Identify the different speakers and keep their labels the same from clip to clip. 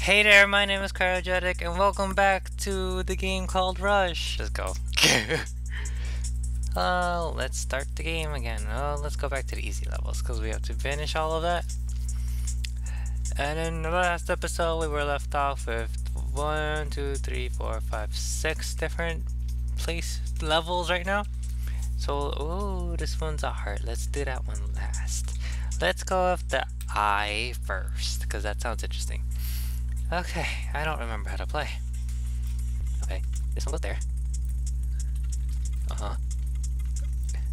Speaker 1: Hey there, my name is Kryogetic, and welcome back to the game called Rush. Let's go. uh, let's start the game again. Uh, let's go back to the easy levels, because we have to finish all of that. And in the last episode, we were left off with one, two, three, four, five, six different place levels right now. So, oh, this one's a heart. Let's do that one last. Let's go with the eye first, because that sounds interesting. Okay, I don't remember how to play. Okay, this one goes there. Uh-huh.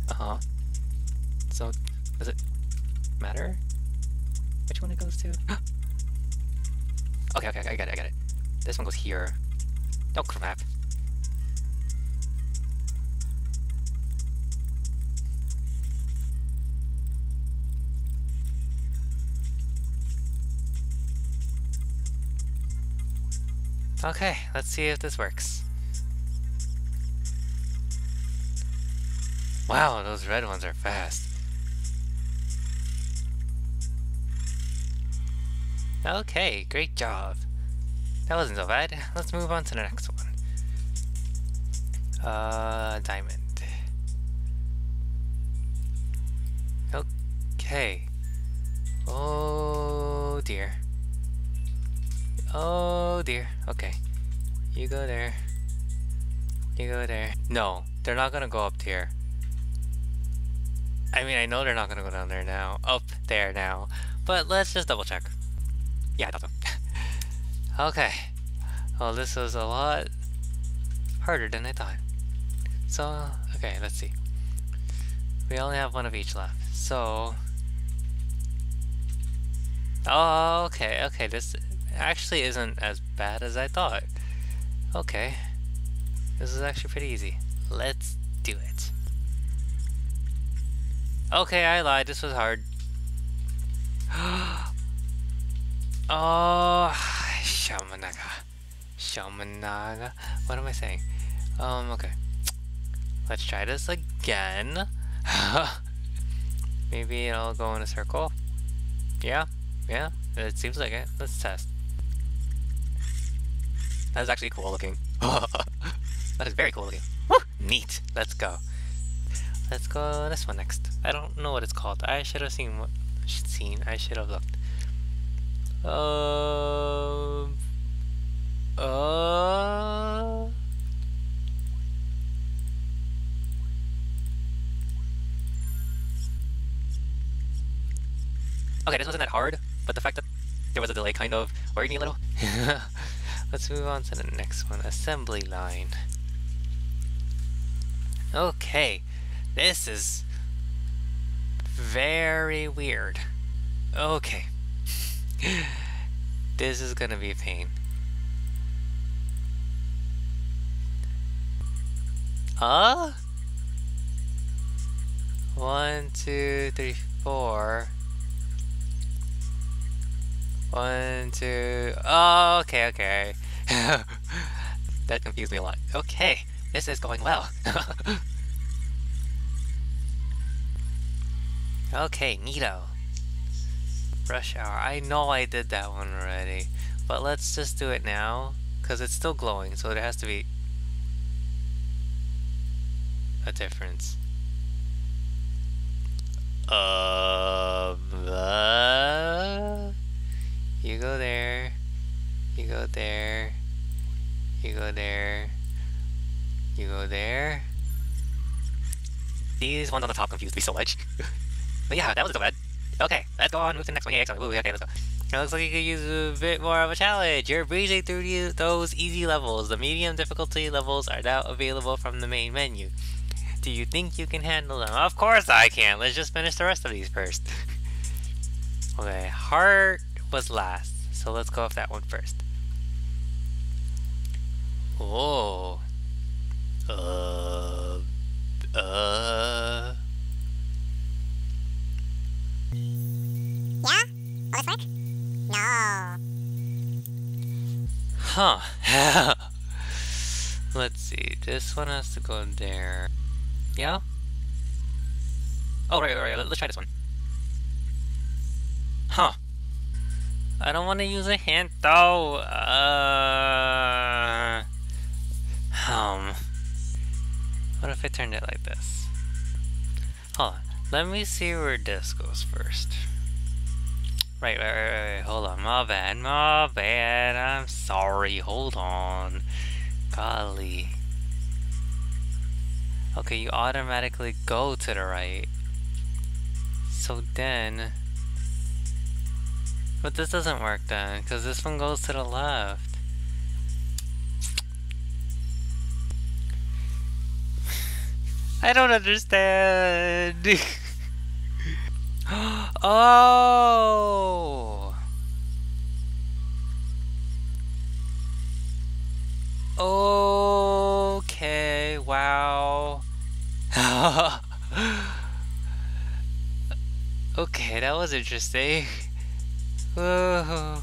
Speaker 1: Uh-huh. So, does it matter which one it goes to? okay, okay, I got it, I got it. This one goes here. Oh, crap. Okay, let's see if this works. Wow, those red ones are fast. Okay, great job. That wasn't so bad. Let's move on to the next one. Uh, diamond. Okay. Oh dear. Oh dear. Okay. You go there. You go there. No, they're not gonna go up here. I mean, I know they're not gonna go down there now. Up there now. But let's just double check. Yeah, I thought so. okay. Well, this was a lot harder than I thought. So, okay, let's see. We only have one of each left. So... Oh, okay, okay, this actually isn't as bad as I thought. Okay. This is actually pretty easy. Let's do it. Okay, I lied. This was hard. oh, Shamanaga. Shamanaga. What am I saying? Um, okay. Let's try this again. Maybe it'll go in a circle. Yeah, yeah, it seems like it. Let's test. That is actually cool looking. that is very cool looking. Woo! Neat. Let's go. Let's go this one next. I don't know what it's called. I should have seen what seen. I should have looked. Um. Uh. Okay, this wasn't that hard, but the fact that there was a delay kind of worried me a little. Let's move on to the next one. Assembly line. Okay. This is very weird. Okay. this is gonna be a pain. Uh? One, two, three, four. One, two. Oh, okay, okay. that confused me a lot. Okay, this is going well. okay, Nito. Rush hour. I know I did that one already, but let's just do it now because it's still glowing, so there has to be a difference. Uh there, you go there, you go there. These ones on the top confused me so much. but yeah, that was so bad. Okay, let's go on, move to the next one. Okay, let's go. It looks like you could use a bit more of a challenge. You're breezing through those easy levels. The medium difficulty levels are now available from the main menu. Do you think you can handle them? Of course I can. Let's just finish the rest of these first. okay, heart was last. So let's go with that one first. Oh. Uh. Uh.
Speaker 2: Yeah? Will this work? No.
Speaker 1: Huh. Let's see. This one has to go there. Yeah? Oh, right, right, right. Let's try this one. Huh. I don't want to use a hint though. Uh, um, what if I turned it like this? Hold on. Let me see where this goes first. Right, right, right, right. Hold on. My bad. My bad. I'm sorry. Hold on. Golly. Okay, you automatically go to the right. So then... But this doesn't work then, because this one goes to the left. I don't understand. oh. Okay, wow. okay, that was interesting. Whoa.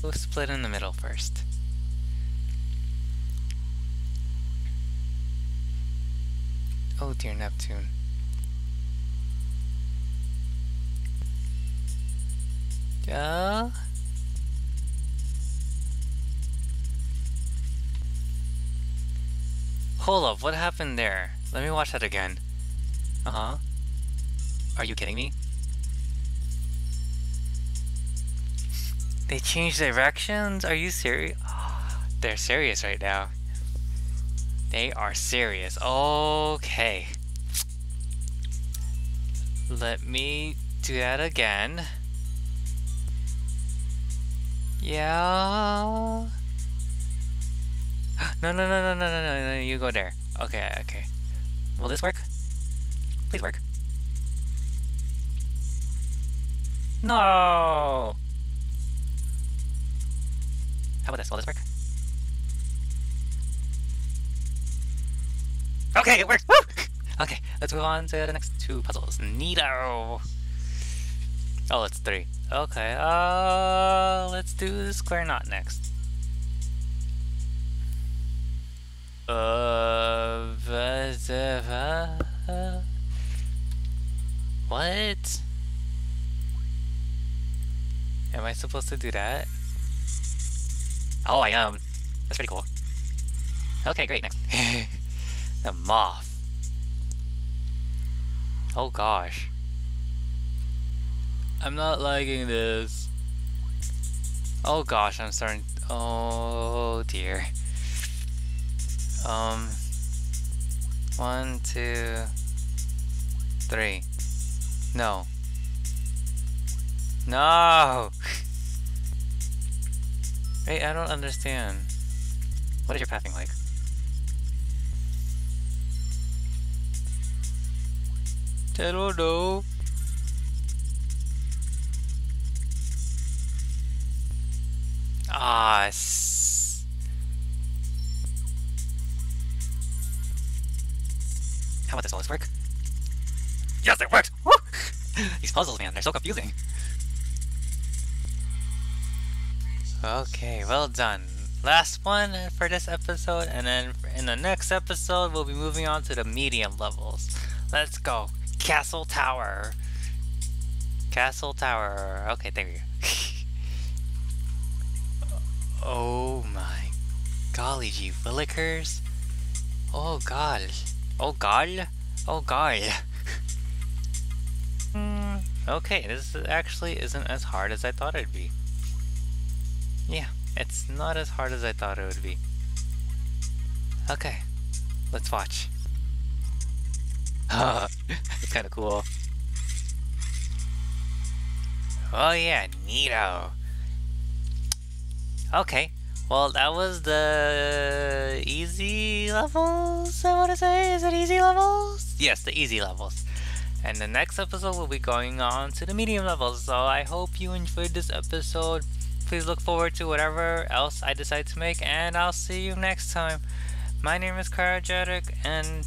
Speaker 1: We'll split in the middle first. Oh dear Neptune. Yeah? Hold up, what happened there? Let me watch that again. Uh-huh. Are you kidding me? They changed directions? Are you serious? They're serious right now. They are serious. Okay. Let me do that again. Yeah. No, no, no, no, no, no, no, no, you go there. Okay, okay. Will this work? Please work. No! How about this? Will this work? Okay, it worked! Okay, let's move on to the next two puzzles. Neato! Oh, it's three. Okay, uh, let's do the square knot next. Uh, what? Am I supposed to do that? Oh, I am. That's pretty cool. Okay, great, next. the moth. Oh gosh. I'm not liking this. Oh gosh, I'm starting. Oh dear. Um. One, two, three. No. No! Wait, I don't understand. What is your pathing like? I know. Ah, How about this? Will this work? Yes, it worked! Woo! These puzzles, man, they're so confusing. Okay, well done. Last one for this episode, and then in the next episode, we'll be moving on to the medium levels. Let's go. Castle Tower. Castle Tower. Okay, there you go. oh my golly gee willikers. Oh god. Oh god. Oh god. Okay, this actually isn't as hard as I thought it'd be. Yeah, it's not as hard as I thought it would be. Okay, let's watch. It's kind of cool. Oh yeah, neato. Okay, well that was the easy levels, I want to say. Is it easy levels? Yes, the easy levels. And the next episode will be going on to the medium levels. So I hope you enjoyed this episode. Please look forward to whatever else I decide to make, and I'll see you next time. My name is Kryogetic, and